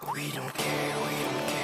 We don't care, we don't care.